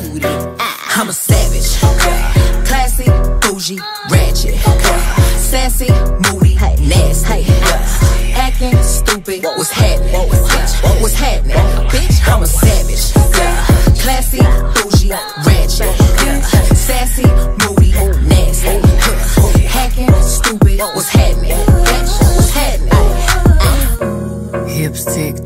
moody. I'm a savage. Classy, bougie, ratchet. Sassy, moody, nasty. Acting stupid, what's happening? What's happening? Bitch, I'm a savage. Classy, bougie, ratchet. Sassy,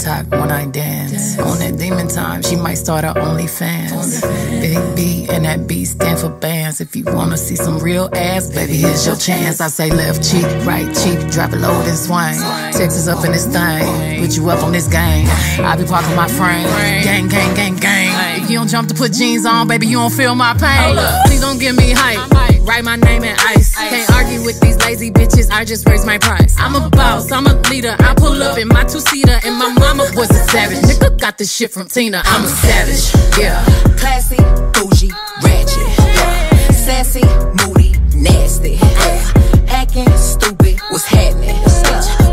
Tock when I dance. On that demon time, she might start her OnlyFans. Big B and that B stand for bands. If you wanna see some real ass, baby, here's your chance. I say left cheek, right cheek, drop it low and swing. Texas up in this thing, put you up on this game. I be parking my frame, gang, gang, gang, gang. If you don't jump to put jeans on, baby, you don't feel my pain. Please don't give me hype. Write my name in ice. Can't argue with these lazy bitches. I just raise my price. I'm a boss. I'm a leader. I pull up in my two seater, and my was a savage. Nigga got this shit from Tina. I'm a savage. Yeah. Classy, bougie, ratchet. Yeah. Sassy, moody, nasty. Yeah. Acting stupid, what's happening?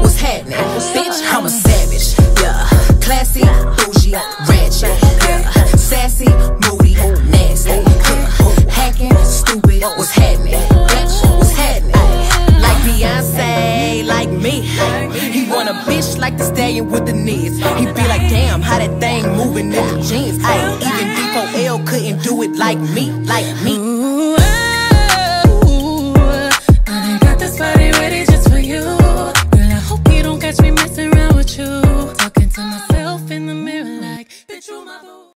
What's happening? Bitch, I'm a savage. Yeah. Classy, bougie, ratchet. Yeah. Sassy, moody, nasty. Yeah. Hacking, stupid, what's happening? Bitch, what's happening? Like Beyonce, like me. A bitch like the stallion with the knees. He be like, damn, how that thing moving in the jeans. Ay, even D4L couldn't do it like me, like me.